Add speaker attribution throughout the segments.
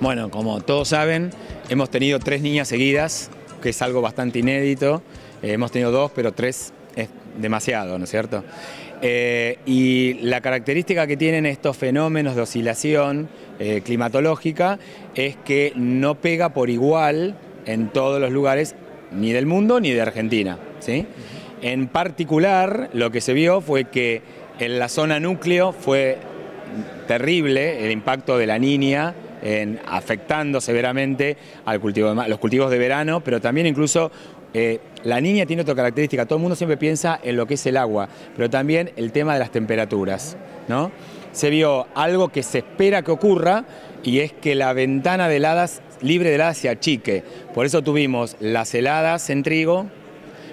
Speaker 1: Bueno, como todos saben, hemos tenido tres niñas seguidas, que es algo bastante inédito. Eh, hemos tenido dos, pero tres es demasiado, ¿no es cierto? Eh, y la característica que tienen estos fenómenos de oscilación eh, climatológica es que no pega por igual en todos los lugares, ni del mundo ni de Argentina. ¿sí? En particular, lo que se vio fue que en la zona núcleo fue terrible el impacto de la niña afectando severamente al cultivo los cultivos de verano, pero también incluso eh, la niña tiene otra característica, todo el mundo siempre piensa en lo que es el agua, pero también el tema de las temperaturas. ¿no? Se vio algo que se espera que ocurra y es que la ventana de heladas, libre de heladas se achique. Por eso tuvimos las heladas en trigo,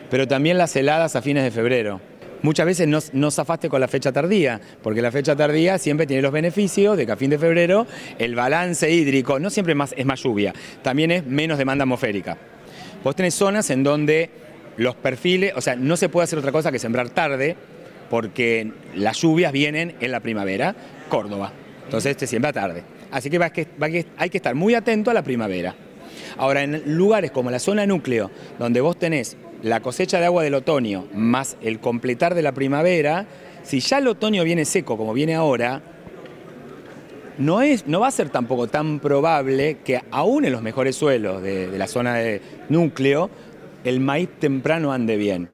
Speaker 1: pero también las heladas a fines de febrero muchas veces no, no, zafaste con la fecha tardía, porque la fecha tardía siempre tiene los beneficios de que a fin de febrero el balance hídrico no siempre más, es más lluvia, también es menos demanda atmosférica. Vos tenés zonas en donde los perfiles, o sea, no se puede hacer otra cosa que sembrar tarde, porque las lluvias vienen en la primavera, Córdoba. Entonces se siembra tarde. Así que, hay que estar muy atento a la primavera. Ahora, en lugares como la zona núcleo, donde vos tenés la cosecha de agua del otoño más el completar de la primavera, si ya el otoño viene seco como viene ahora, no, es, no va a ser tampoco tan probable que aún en los mejores suelos de, de la zona de núcleo, el maíz temprano ande bien.